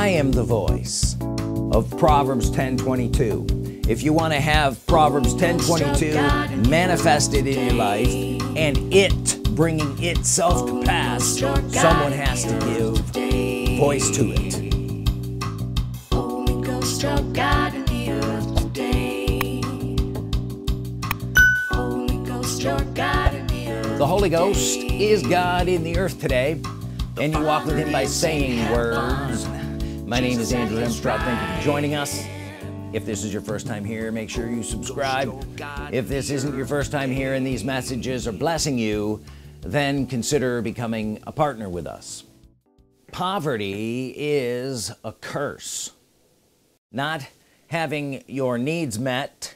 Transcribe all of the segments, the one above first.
I am the voice of Proverbs 10:22 if you want to have Proverbs 10:22 manifested in your life and it bringing itself to pass someone has to give voice to it Holy Ghost, your God in the earth today. Holy Ghost, your God in the earth. the Holy Ghost is God in the earth today and you walk with him by saying words my name is Andrew Hemstrought thank you for joining us. If this is your first time here make sure you subscribe. If this isn't your first time here and these messages are blessing you then consider becoming a partner with us. Poverty is a curse. Not having your needs met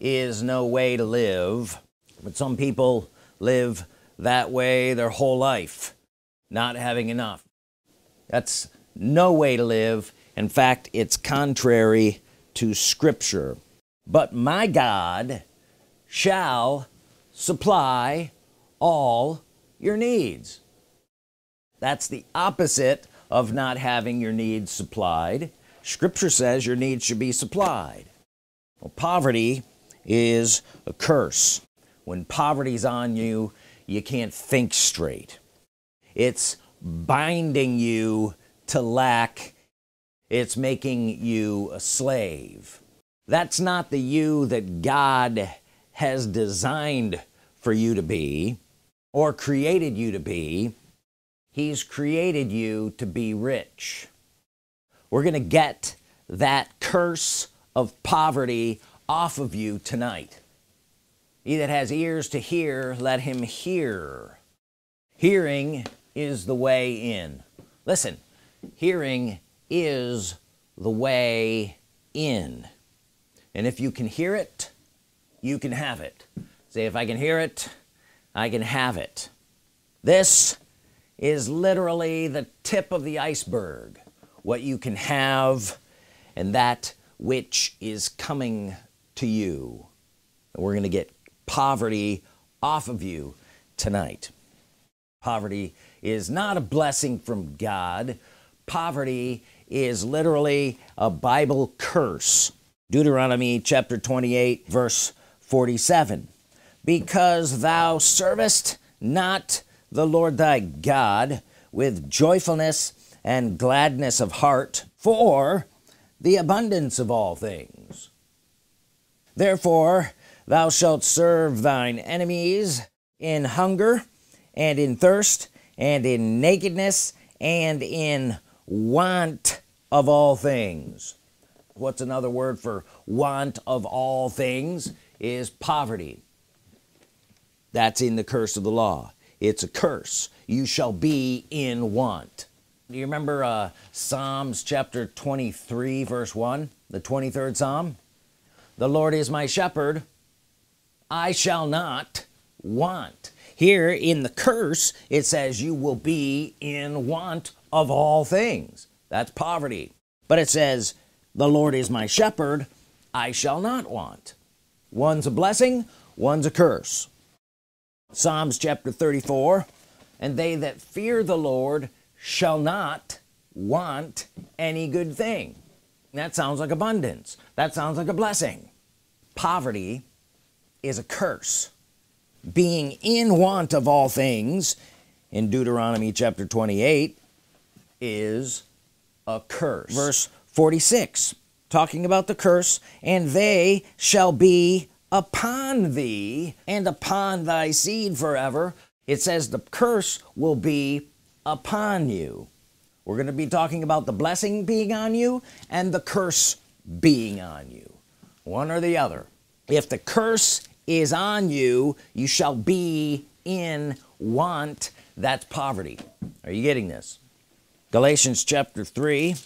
is no way to live. But some people live that way their whole life not having enough. That's no way to live. In fact it's contrary to scripture. But my God shall supply all your needs. That's the opposite of not having your needs supplied. Scripture says your needs should be supplied. Well poverty is a curse. When poverty's on you you can't think straight. It's binding you to lack it's making you a slave. That's not the you that God has designed for you to be or created you to be. He's created you to be rich. We're gonna get that curse of poverty off of you tonight. He that has ears to hear let him hear. Hearing is the way in. Listen hearing is the way in. And if you can hear it you can have it. Say if I can hear it I can have it. This is literally the tip of the iceberg what you can have and that which is coming to you. And we're gonna get poverty off of you tonight. Poverty is not a blessing from God poverty is literally a Bible curse. Deuteronomy chapter 28 verse 47 because thou servest not the Lord thy God with joyfulness and gladness of heart for the abundance of all things. Therefore thou shalt serve thine enemies in hunger and in thirst and in nakedness and in want of all things. What's another word for want of all things? Is poverty. That's in the curse of the law. It's a curse. You shall be in want. Do you remember uh, Psalms chapter 23 verse 1 the 23rd Psalm? The Lord is my shepherd. I shall not want. Here in the curse it says you will be in want of all things. That's poverty. But it says the Lord is my shepherd I shall not want. One's a blessing one's a curse. Psalms chapter 34 and they that fear the Lord shall not want any good thing. That sounds like abundance. That sounds like a blessing. Poverty is a curse. Being in want of all things in Deuteronomy chapter 28 is a curse. Verse 46 talking about the curse and they shall be upon thee and upon thy seed forever. It says the curse will be upon you. We're going to be talking about the blessing being on you and the curse being on you one or the other. If the curse is on you you shall be in want. That's poverty. Are you getting this Galatians chapter 3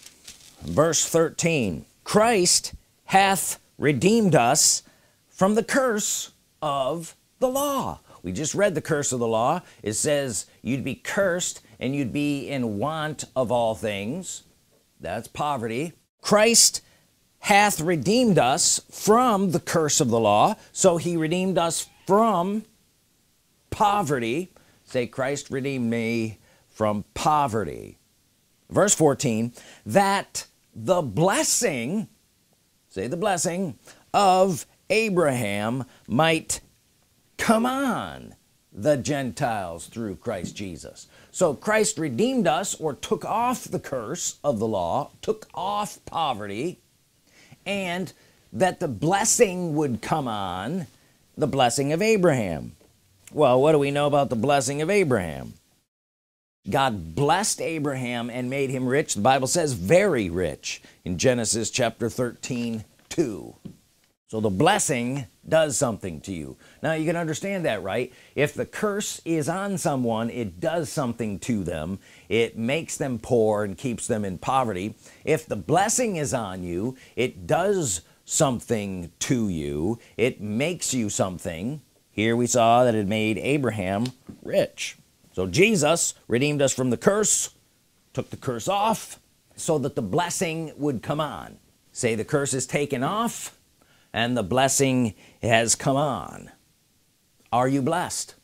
verse 13 Christ hath redeemed us from the curse of the law. We just read the curse of the law. It says you'd be cursed and you'd be in want of all things. That's poverty. Christ hath redeemed us from the curse of the law. So he redeemed us from poverty. Say Christ redeemed me from poverty verse 14 that the blessing say the blessing of Abraham might come on the Gentiles through Christ Jesus. So Christ redeemed us or took off the curse of the law took off poverty and that the blessing would come on the blessing of Abraham. Well what do we know about the blessing of Abraham God blessed Abraham and made him rich. The Bible says very rich in Genesis chapter 13 2 so the blessing does something to you. Now you can understand that right? If the curse is on someone it does something to them. It makes them poor and keeps them in poverty. If the blessing is on you it does something to you. It makes you something. Here we saw that it made Abraham rich so Jesus redeemed us from the curse took the curse off so that the blessing would come on. Say the curse is taken off and the blessing has come on. Are you blessed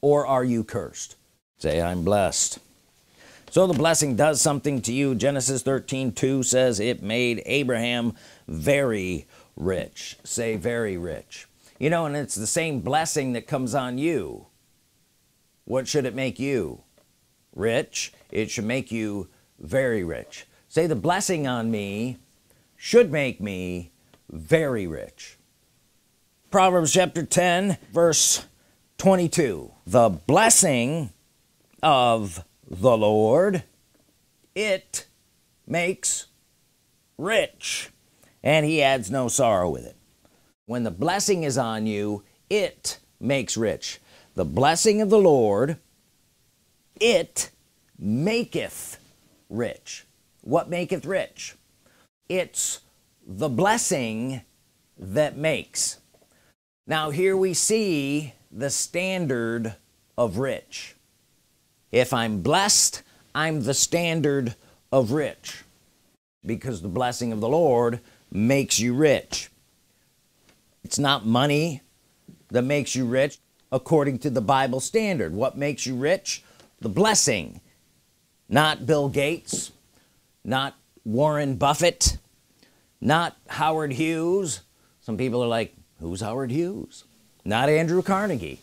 or are you cursed? Say I'm blessed. So the blessing does something to you. Genesis 13 2 says it made Abraham very rich. Say very rich. You know and it's the same blessing that comes on you what should it make you? Rich? It should make you very rich. Say the blessing on me should make me very rich. Proverbs chapter 10 verse 22 the blessing of the Lord it makes rich. And he adds no sorrow with it. When the blessing is on you it makes rich the blessing of the Lord it maketh rich. What maketh rich? It's the blessing that makes. Now here we see the standard of rich. If I'm blessed I'm the standard of rich because the blessing of the Lord makes you rich. It's not money that makes you rich according to the Bible standard. What makes you rich? The blessing. Not Bill Gates not Warren Buffett not Howard Hughes. Some people are like who's Howard Hughes? Not Andrew Carnegie.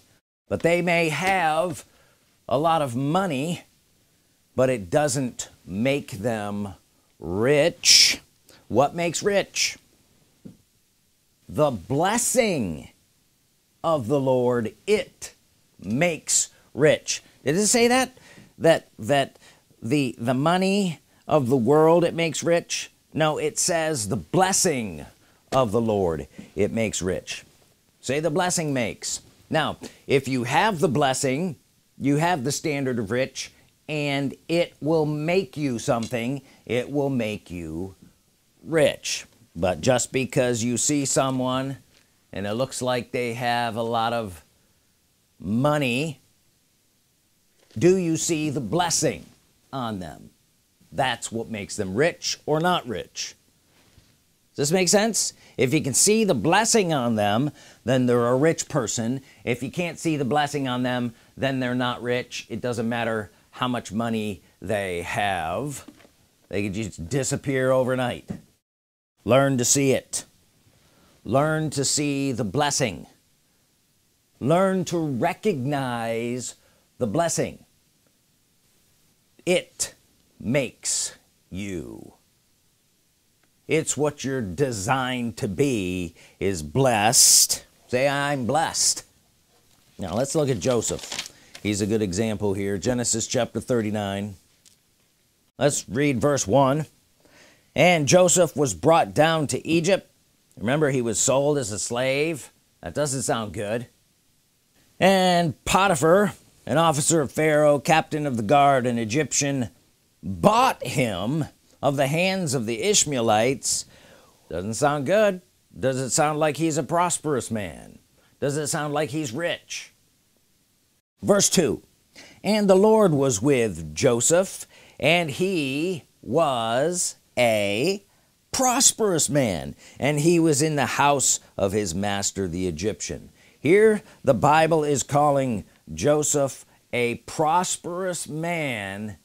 But they may have a lot of money but it doesn't make them rich. What makes rich? The blessing of the Lord it makes rich. Did it say that? That that the the money of the world it makes rich? No it says the blessing of the Lord it makes rich. Say the blessing makes. Now if you have the blessing you have the standard of rich and it will make you something it will make you rich. But just because you see someone and it looks like they have a lot of money. Do you see the blessing on them? That's what makes them rich or not rich. Does this make sense? If you can see the blessing on them then they're a rich person. If you can't see the blessing on them then they're not rich. It doesn't matter how much money they have. They could just disappear overnight. Learn to see it learn to see the blessing. Learn to recognize the blessing. It makes you. It's what you're designed to be is blessed. Say I'm blessed. Now let's look at Joseph. He's a good example here. Genesis chapter 39 let's read verse 1 and Joseph was brought down to Egypt remember he was sold as a slave? That doesn't sound good. And Potiphar an officer of Pharaoh captain of the guard an Egyptian bought him of the hands of the Ishmaelites. Doesn't sound good. Does it sound like he's a prosperous man? Does it sound like he's rich? Verse 2 and the Lord was with Joseph and he was a prosperous man and he was in the house of his master the Egyptian. Here the Bible is calling Joseph a prosperous man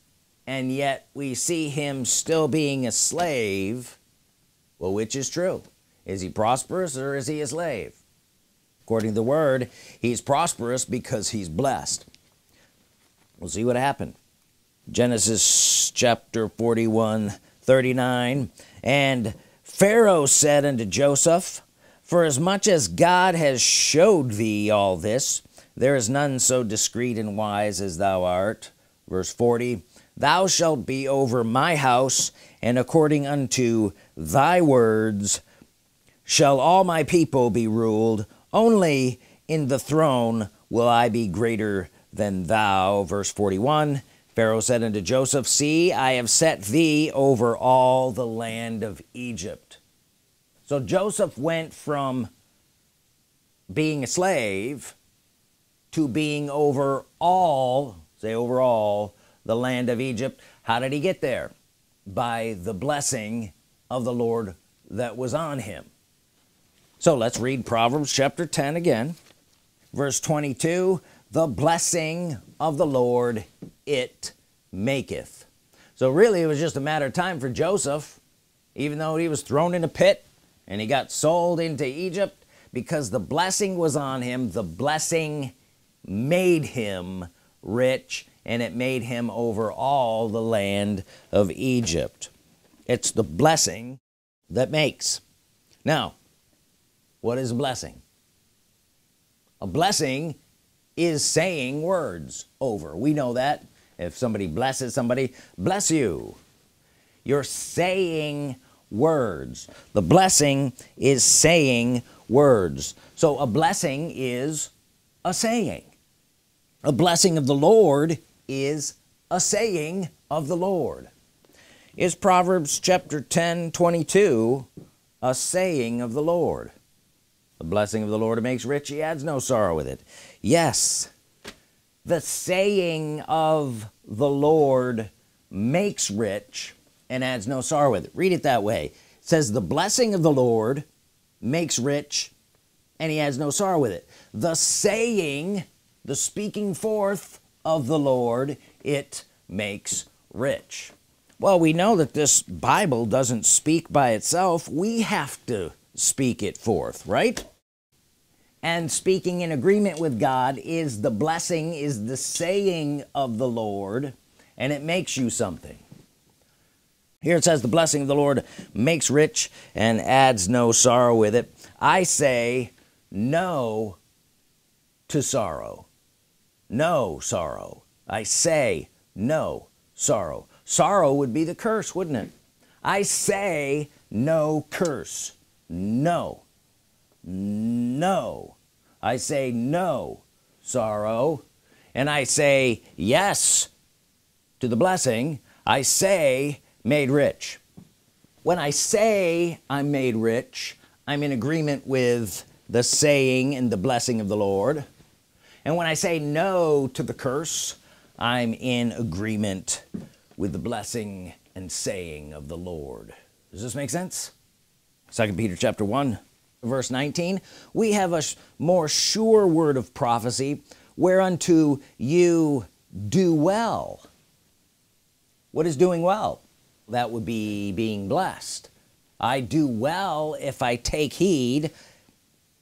and yet we see him still being a slave. Well which is true. Is he prosperous or is he a slave? According to the word he's prosperous because he's blessed. We'll see what happened. Genesis chapter 41 39 and Pharaoh said unto Joseph for as much as God has showed thee all this there is none so discreet and wise as thou art. Verse 40 thou shalt be over my house and according unto thy words shall all my people be ruled. Only in the throne will I be greater than thou. Verse 41 Pharaoh said unto Joseph see I have set thee over all the land of Egypt. So Joseph went from being a slave to being over all say over all the land of Egypt. How did he get there? By the blessing of the Lord that was on him. So let's read Proverbs chapter 10 again verse 22 the blessing of the Lord it maketh. So really it was just a matter of time for Joseph even though he was thrown in a pit and he got sold into Egypt because the blessing was on him the blessing made him rich and it made him over all the land of Egypt. It's the blessing that makes. Now what is a blessing? A blessing is saying words over. We know that if somebody blesses somebody bless you. You're saying words. The blessing is saying words. So a blessing is a saying. A blessing of the Lord is a saying of the Lord. Is Proverbs chapter 10 22 a saying of the Lord? The blessing of the Lord makes rich he adds no sorrow with it. Yes the saying of the Lord makes rich and adds no sorrow with it. Read it that way. It says the blessing of the Lord makes rich and he has no sorrow with it. The saying the speaking forth of the Lord it makes rich. Well we know that this Bible doesn't speak by itself. We have to speak it forth right and speaking in agreement with God is the blessing is the saying of the Lord and it makes you something. Here it says the blessing of the Lord makes rich and adds no sorrow with it. I say no to sorrow. No sorrow. I say no sorrow. Sorrow would be the curse wouldn't it? I say no curse. No no. I say no sorrow. And I say yes to the blessing I say made rich. When I say I'm made rich I'm in agreement with the saying and the blessing of the Lord. And when I say no to the curse I'm in agreement with the blessing and saying of the Lord. Does this make sense? Second Peter chapter 1 verse 19 we have a more sure word of prophecy whereunto you do well. What is doing well? That would be being blessed. I do well if I take heed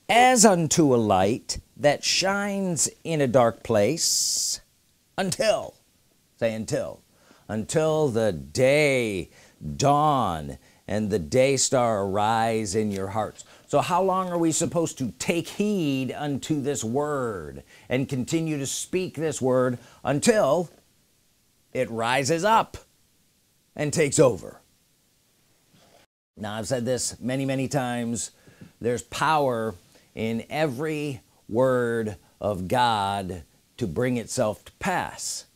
as unto a light that shines in a dark place until say until until the day dawn and the day star arise in your hearts so how long are we supposed to take heed unto this word and continue to speak this word until it rises up and takes over? Now I've said this many many times. There's power in every word of God to bring itself to pass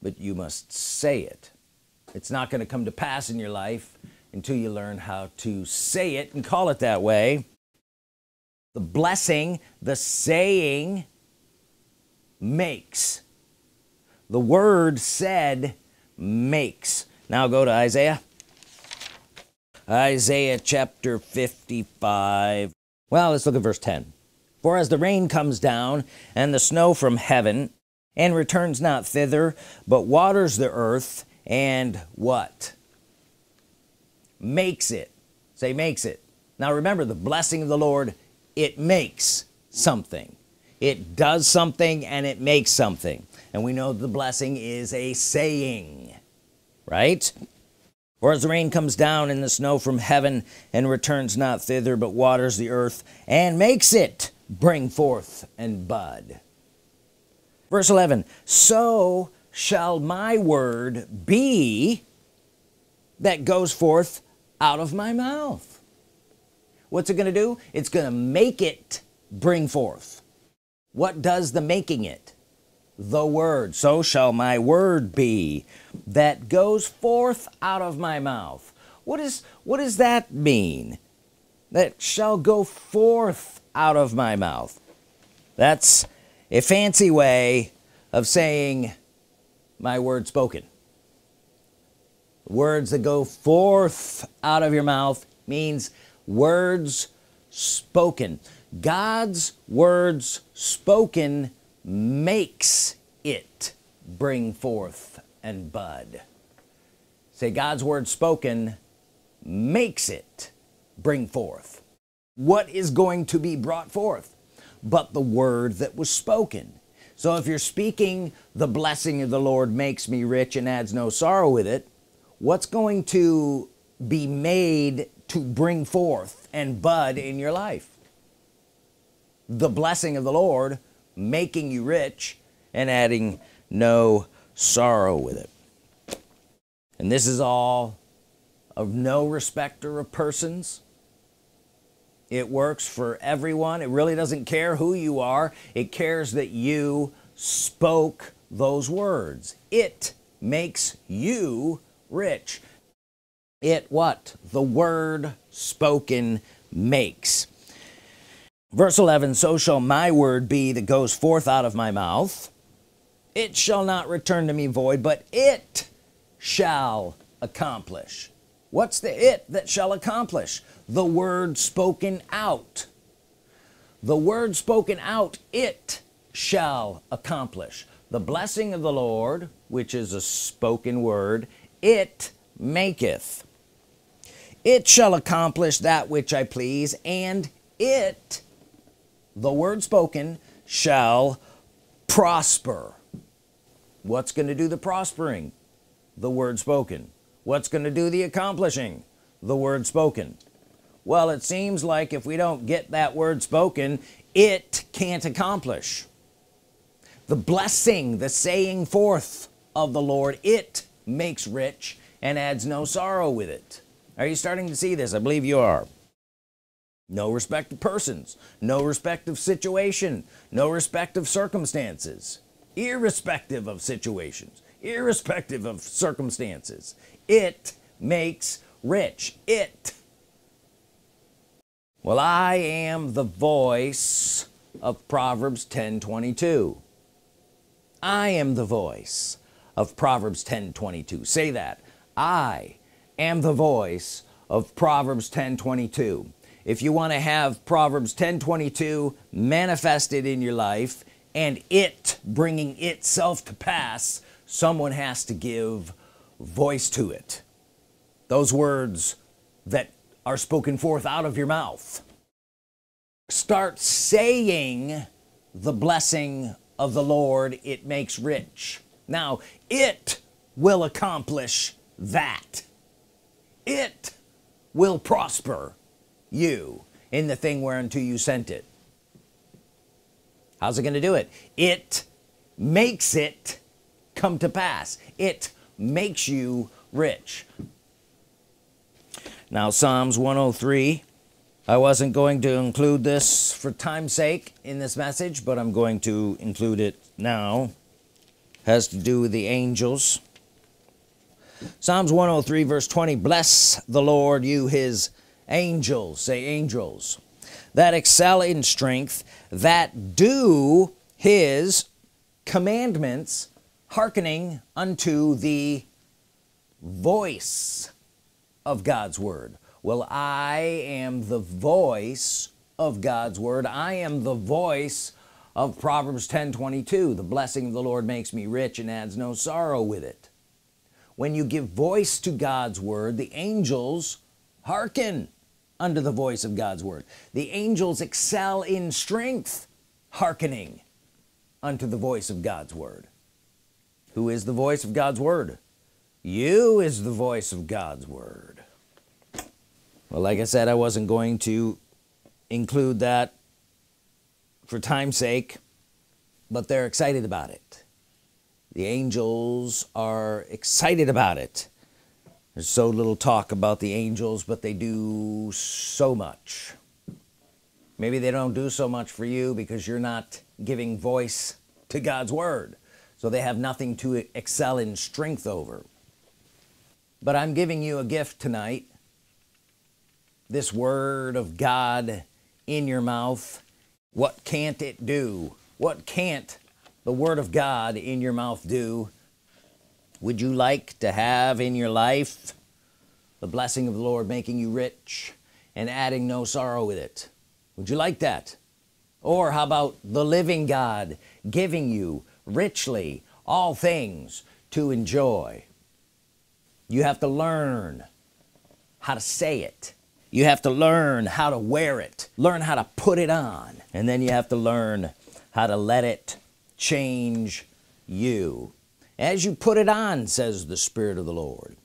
but you must say it. It's not going to come to pass in your life until you learn how to say it and call it that way the blessing the saying makes. The word said makes. Now go to Isaiah. Isaiah chapter 55 well let's look at verse 10 for as the rain comes down and the snow from heaven and returns not thither but waters the earth and what? Makes it. Say makes it. Now remember the blessing of the Lord it makes something. It does something and it makes something. And we know the blessing is a saying right? Or as the rain comes down and the snow from heaven and returns not thither but waters the earth and makes it bring forth and bud. Verse 11 so shall my word be that goes forth out of my mouth what's it gonna do? It's gonna make it bring forth. What does the making it? The word. So shall my word be that goes forth out of my mouth. What is what does that mean? That shall go forth out of my mouth. That's a fancy way of saying my word spoken. Words that go forth out of your mouth means words spoken. God's words spoken makes it bring forth and bud. Say God's word spoken makes it bring forth. What is going to be brought forth? But the word that was spoken. So if you're speaking the blessing of the Lord makes me rich and adds no sorrow with it what's going to be made to bring forth and bud in your life. The blessing of the Lord making you rich and adding no sorrow with it. And this is all of no respecter of persons. It works for everyone. It really doesn't care who you are. It cares that you spoke those words. It makes you rich it what the word spoken makes. Verse 11 so shall my word be that goes forth out of my mouth. It shall not return to me void but it shall accomplish. What's the it that shall accomplish? The word spoken out. The word spoken out it shall accomplish. The blessing of the Lord which is a spoken word it maketh it shall accomplish that which I please and it the word spoken shall prosper. What's going to do the prospering? The word spoken. What's going to do the accomplishing? The word spoken. Well it seems like if we don't get that word spoken it can't accomplish. The blessing the saying forth of the Lord it makes rich and adds no sorrow with it are you starting to see this? I believe you are. No respect of persons. No respect of situation. No respect of circumstances. Irrespective of situations. Irrespective of circumstances. It makes rich. It. Well I am the voice of Proverbs 10 22 I am the voice of Proverbs 10 22 say that. I am the voice of Proverbs 10 22 if you want to have Proverbs 10 22 manifested in your life and it bringing itself to pass someone has to give voice to it. Those words that are spoken forth out of your mouth. Start saying the blessing of the Lord it makes rich. Now it will accomplish that it will prosper you in the thing whereunto you sent it. How's it gonna do it? It makes it come to pass. It makes you rich. Now Psalms 103 I wasn't going to include this for time's sake in this message but I'm going to include it now. Has to do with the angels Psalms 103 verse 20 bless the Lord you his angels say angels that excel in strength that do his commandments hearkening unto the voice of God's Word. Well I am the voice of God's Word. I am the voice of Proverbs 10 22 the blessing of the Lord makes me rich and adds no sorrow with it when you give voice to God's Word the angels hearken unto the voice of God's Word. The angels excel in strength hearkening unto the voice of God's Word. Who is the voice of God's Word? You is the voice of God's Word. Well like I said I wasn't going to include that for time's sake but they're excited about it the angels are excited about it. There's so little talk about the angels but they do so much. Maybe they don't do so much for you because you're not giving voice to God's Word. So they have nothing to excel in strength over. But I'm giving you a gift tonight. This Word of God in your mouth. What can't it do? What can't the Word of God in your mouth do would you like to have in your life the blessing of the Lord making you rich and adding no sorrow with it? Would you like that? Or how about the living God giving you richly all things to enjoy? You have to learn how to say it. You have to learn how to wear it. Learn how to put it on. And then you have to learn how to let it change you. As you put it on says the Spirit of the Lord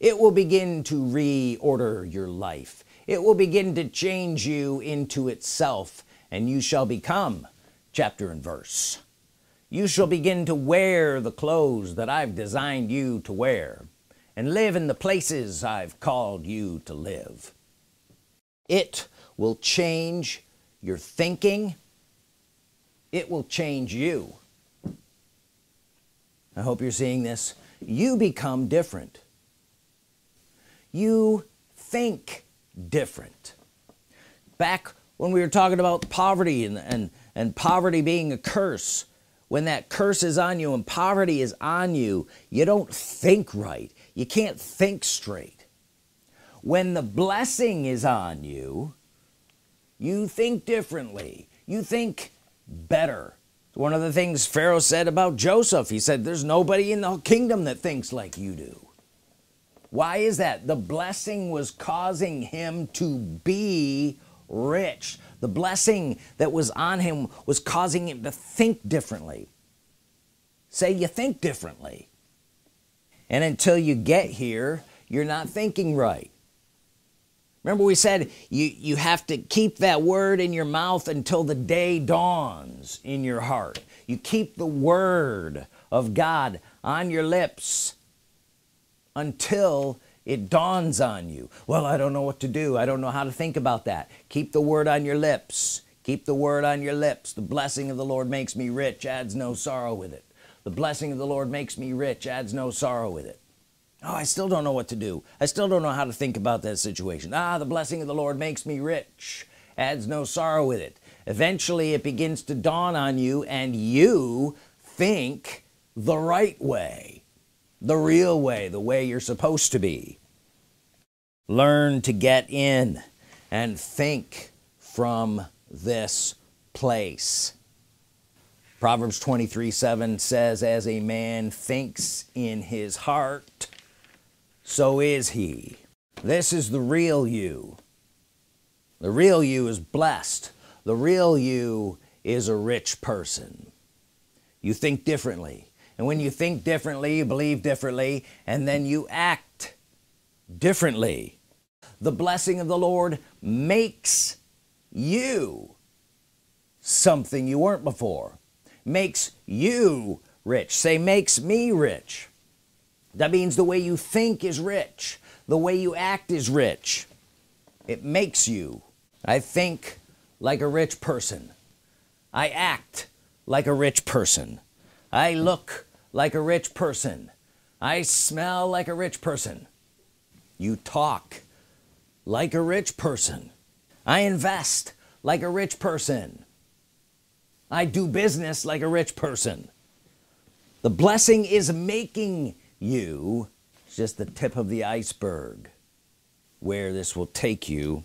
it will begin to reorder your life. It will begin to change you into itself and you shall become chapter and verse you shall begin to wear the clothes that I've designed you to wear and live in the places I've called you to live. It will change your thinking it will change you. I hope you're seeing this. You become different. You think different. Back when we were talking about poverty and and and poverty being a curse when that curse is on you and poverty is on you you don't think right. You can't think straight. When the blessing is on you you think differently. You think better. One of the things Pharaoh said about Joseph he said there's nobody in the kingdom that thinks like you do. Why is that? The blessing was causing him to be rich. The blessing that was on him was causing him to think differently. Say you think differently. And until you get here you're not thinking right remember we said you you have to keep that word in your mouth until the day dawns in your heart. You keep the word of God on your lips until it dawns on you. Well I don't know what to do. I don't know how to think about that. Keep the word on your lips. Keep the word on your lips. The blessing of the Lord makes me rich adds no sorrow with it. The blessing of the Lord makes me rich adds no sorrow with it oh I still don't know what to do. I still don't know how to think about that situation. Ah the blessing of the Lord makes me rich adds no sorrow with it. Eventually it begins to dawn on you and you think the right way the real way the way you're supposed to be. Learn to get in and think from this place. Proverbs 23 7 says as a man thinks in his heart so is he. This is the real you. The real you is blessed. The real you is a rich person. You think differently. And when you think differently you believe differently and then you act differently. The blessing of the Lord makes you something you weren't before. Makes you rich. Say makes me rich that means the way you think is rich. The way you act is rich. It makes you. I think like a rich person. I act like a rich person. I look like a rich person. I smell like a rich person. You talk like a rich person. I invest like a rich person. I do business like a rich person. The blessing is making you just the tip of the iceberg where this will take you.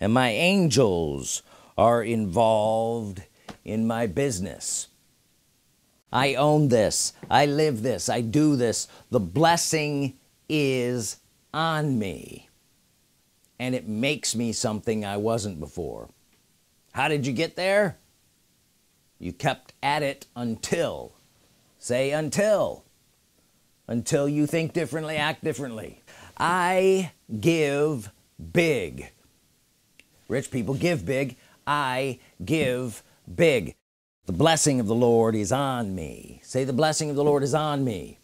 And my angels are involved in my business. I own this. I live this. I do this. The blessing is on me. And it makes me something I wasn't before. How did you get there? You kept at it until say until until you think differently act differently. I give big. Rich people give big. I give big. The blessing of the Lord is on me. Say the blessing of the Lord is on me.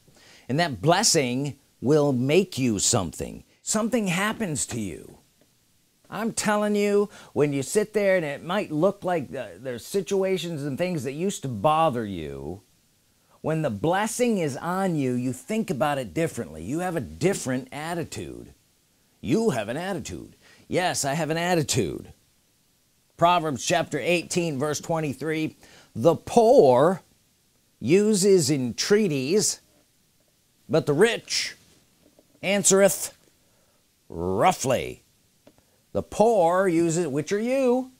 And that blessing will make you something. Something happens to you. I'm telling you when you sit there and it might look like the, there's situations and things that used to bother you when the blessing is on you you think about it differently. You have a different attitude. You have an attitude. Yes I have an attitude. Proverbs chapter 18 verse 23 the poor uses entreaties but the rich answereth roughly. The poor uses which are you?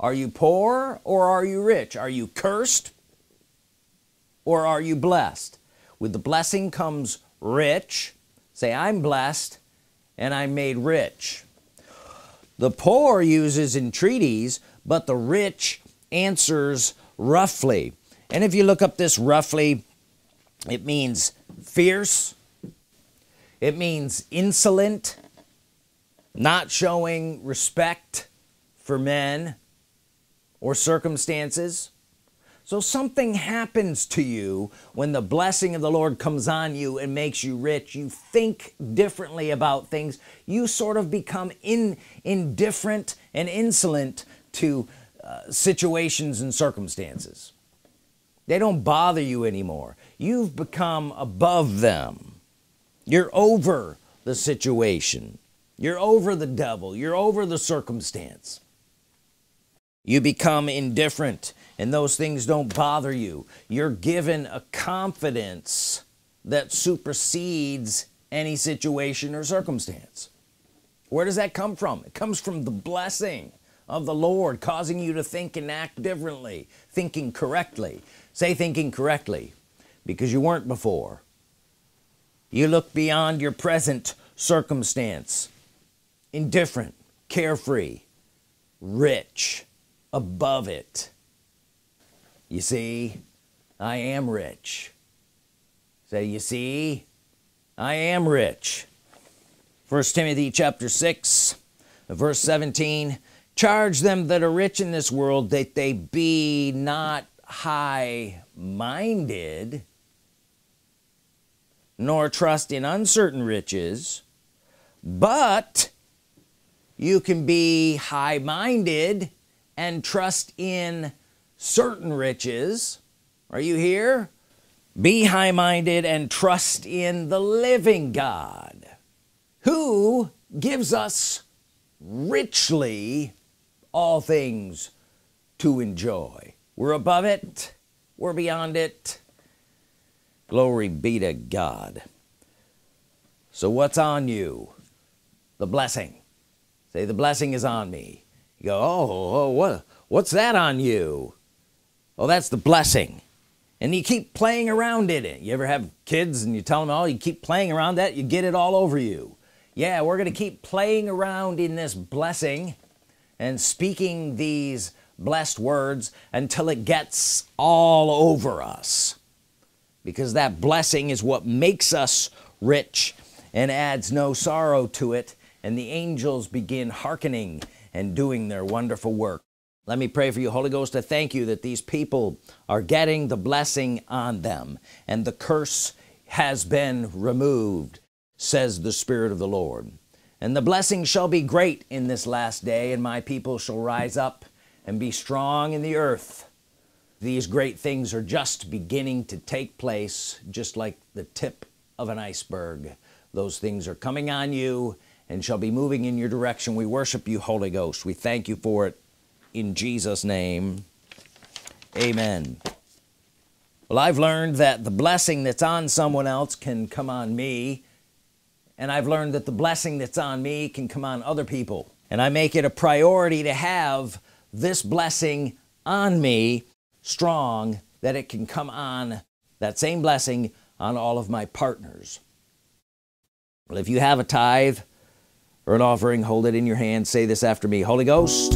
Are you poor or are you rich? Are you cursed or are you blessed? With the blessing comes rich. Say I'm blessed and I'm made rich. The poor uses entreaties but the rich answers roughly. And if you look up this roughly it means fierce. It means insolent not showing respect for men or circumstances so something happens to you when the blessing of the Lord comes on you and makes you rich. You think differently about things. You sort of become in indifferent and insolent to uh, situations and circumstances. They don't bother you anymore. You've become above them. You're over the situation. You're over the devil. You're over the circumstance you become indifferent and those things don't bother you. You're given a confidence that supersedes any situation or circumstance. Where does that come from? It comes from the blessing of the Lord causing you to think and act differently thinking correctly. Say thinking correctly because you weren't before. You look beyond your present circumstance. Indifferent carefree rich above it. You see I am rich. Say you see I am rich. First Timothy chapter 6 verse 17 charge them that are rich in this world that they be not high-minded nor trust in uncertain riches but you can be high-minded and trust in certain riches. Are you here? Be high-minded and trust in the living God who gives us richly all things to enjoy. We're above it. We're beyond it. Glory be to God. So what's on you? The blessing. Say the blessing is on me you go oh, oh what what's that on you? Oh that's the blessing. And you keep playing around in it. You ever have kids and you tell them oh you keep playing around that you get it all over you. Yeah we're gonna keep playing around in this blessing and speaking these blessed words until it gets all over us. Because that blessing is what makes us rich and adds no sorrow to it. And the angels begin hearkening and doing their wonderful work. Let me pray for you Holy Ghost I thank you that these people are getting the blessing on them and the curse has been removed says the Spirit of the Lord. And the blessing shall be great in this last day and my people shall rise up and be strong in the earth. These great things are just beginning to take place just like the tip of an iceberg. Those things are coming on you and shall be moving in your direction. We worship you Holy Ghost. We thank you for it in Jesus name. Amen. Well I've learned that the blessing that's on someone else can come on me and I've learned that the blessing that's on me can come on other people. And I make it a priority to have this blessing on me strong that it can come on that same blessing on all of my partners. Well if you have a tithe or an offering hold it in your hand say this after me Holy Ghost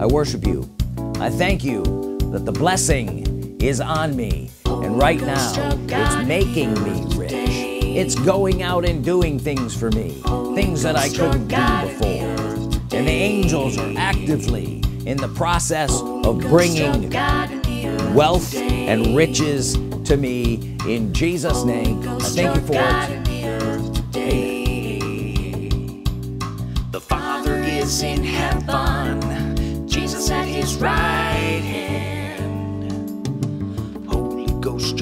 I worship you. I thank you that the blessing is on me and right now it's making me rich. it's going out and doing things for me things that I couldn't do before. and the angels are actively in the process of bringing wealth and riches to me in Jesus name. I thank you for it. Amen. The Father is in heaven, Jesus at his right hand. Holy Ghost,